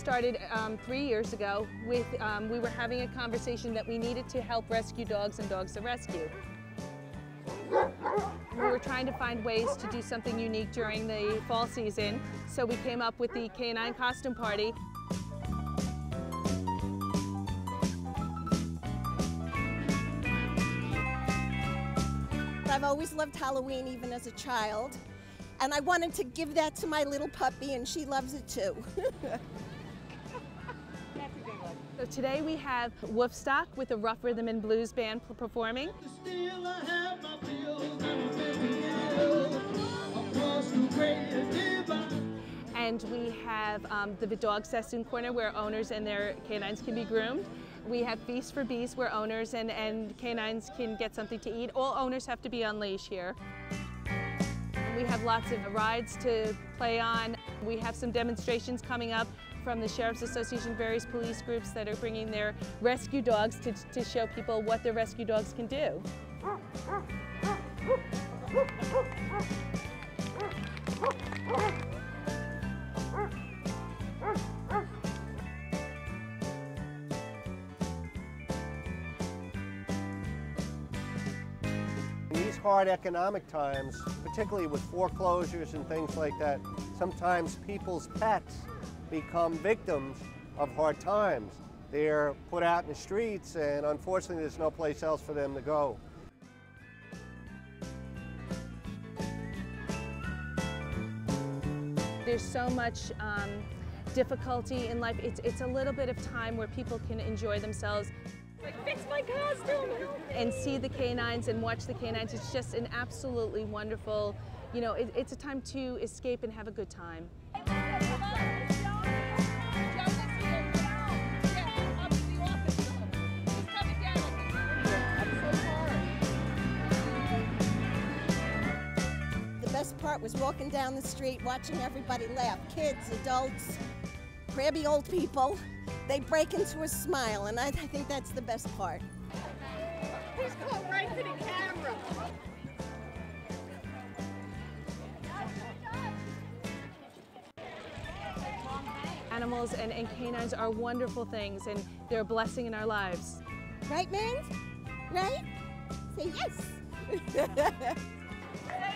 started um, three years ago with, um, we were having a conversation that we needed to help rescue dogs and dogs to rescue. We were trying to find ways to do something unique during the fall season, so we came up with the K9 costume party. I've always loved Halloween, even as a child. And I wanted to give that to my little puppy, and she loves it too. So today we have Woofstock with the Rough Rhythm and Blues Band performing. And we have um, the Dog Session Corner where owners and their canines can be groomed. We have Feast for Beasts where owners and, and canines can get something to eat. All owners have to be on leash here. We have lots of rides to play on. We have some demonstrations coming up from the Sheriff's Association, various police groups that are bringing their rescue dogs to, to show people what their rescue dogs can do. Hard economic times, particularly with foreclosures and things like that, sometimes people's pets become victims of hard times. They're put out in the streets and unfortunately there's no place else for them to go. There's so much um, difficulty in life. It's, it's a little bit of time where people can enjoy themselves. Like, fix my costume! And see the canines and watch the canines. It's just an absolutely wonderful, you know, it, it's a time to escape and have a good time. The was walking down the street, watching everybody laugh kids, adults, crabby old people. They break into a smile, and I, I think that's the best part. He's going right to the camera. Animals and, and canines are wonderful things and they're a blessing in our lives. Right, man? Right? Say yes.